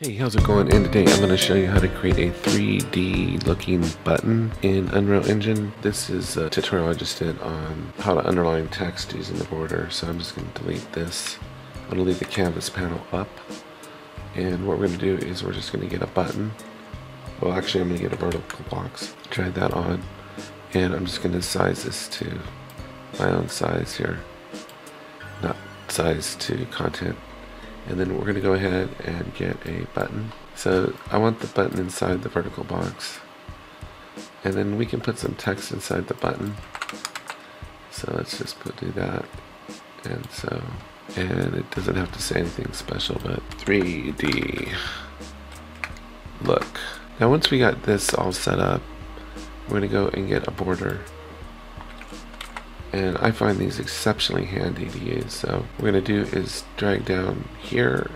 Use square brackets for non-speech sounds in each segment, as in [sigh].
Hey, how's it going? And today I'm going to show you how to create a 3D looking button in Unreal Engine. This is a tutorial I just did on how to underline text using the border. So I'm just going to delete this. I'm going to leave the canvas panel up. And what we're going to do is we're just going to get a button. Well, actually I'm going to get a vertical box. Try that on. And I'm just going to size this to my own size here. Not size to content and then we're going to go ahead and get a button. So I want the button inside the vertical box. And then we can put some text inside the button. So let's just put do that. And so, and it doesn't have to say anything special, but 3D look. Now once we got this all set up, we're going to go and get a border and I find these exceptionally handy to use. So what we're going to do is drag down here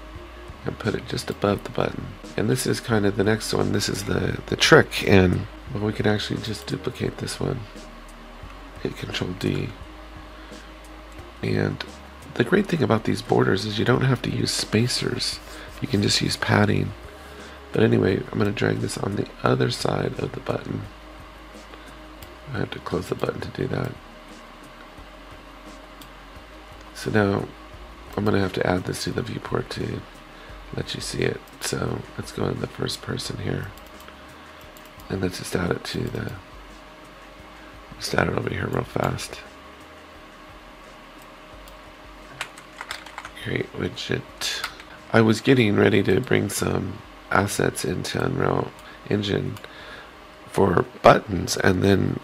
and put it just above the button. And this is kind of the next one. This is the, the trick. And well, we can actually just duplicate this one. Hit Control D. And the great thing about these borders is you don't have to use spacers. You can just use padding. But anyway, I'm going to drag this on the other side of the button. I have to close the button to do that. So now I'm going to have to add this to the viewport to let you see it. So let's go in the first person here. And let's just add it to the, just add it over here real fast. Create widget. I was getting ready to bring some assets into Unreal Engine for buttons and then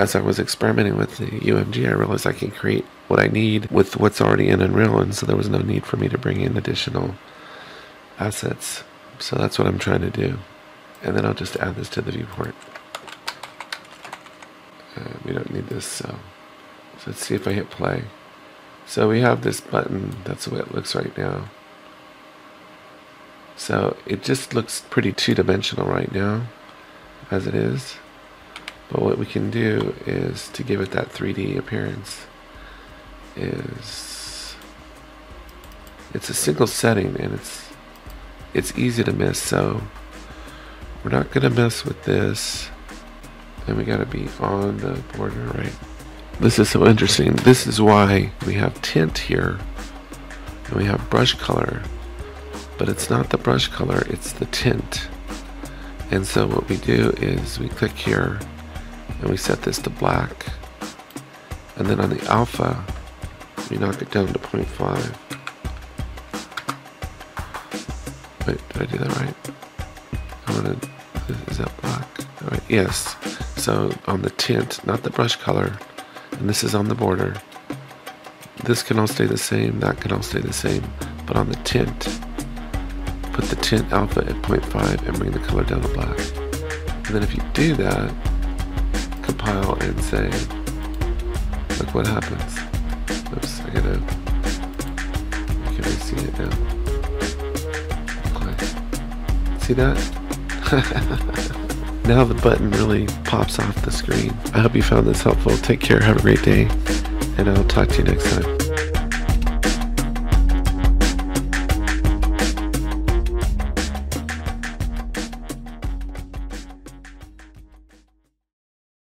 as I was experimenting with the UMG, I realized I can create what I need with what's already in Unreal, and so there was no need for me to bring in additional assets. So that's what I'm trying to do. And then I'll just add this to the viewport. Uh, we don't need this, so. so let's see if I hit play. So we have this button, that's the way it looks right now. So it just looks pretty two-dimensional right now, as it is. But what we can do is to give it that 3D appearance is it's a single setting and it's it's easy to miss. So we're not gonna mess with this. And we gotta be on the border right? This is so interesting. This is why we have tint here and we have brush color. But it's not the brush color it's the tint. And so what we do is we click here and we set this to black. And then on the alpha we knock it down to 0.5 wait did I do that right? I want to is that black? All right yes. So on the tint not the brush color and this is on the border. This can all stay the same that can all stay the same but on the tint put the tint alpha at 0.5 and bring the color down to black. And then if you do that compile and say, look what happens. Oops, I gotta, can I see it now? See that? [laughs] now the button really pops off the screen. I hope you found this helpful. Take care, have a great day, and I'll talk to you next time.